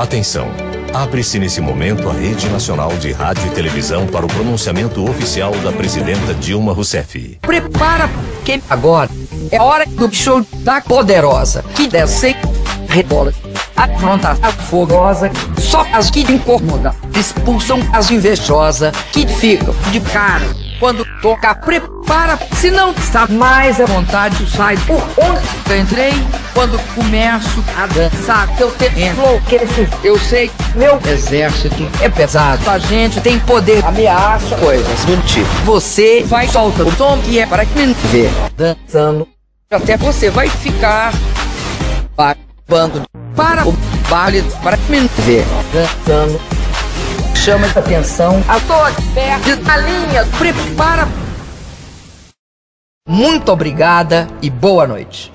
Atenção! Abre-se nesse momento a Rede Nacional de Rádio e Televisão para o pronunciamento oficial da presidenta Dilma Rousseff. Prepara que agora é hora do show da poderosa que desce rebola. Afronta a fogosa, só as que incomodam, expulsam as invejosas que ficam de cara quando toca. Prepara, se não está mais à vontade, sai por onde eu entrei quando começo a dançar. Eu te enlouqueço, eu sei, meu exército é pesado. A gente tem poder, ameaça coisas do tipo. Você vai soltar o tom que é para quem ver dançando. Até você vai ficar bando para o baile para me ver dançando. Chama a atenção a toda perto da linha. Prepara. Muito obrigada e boa noite.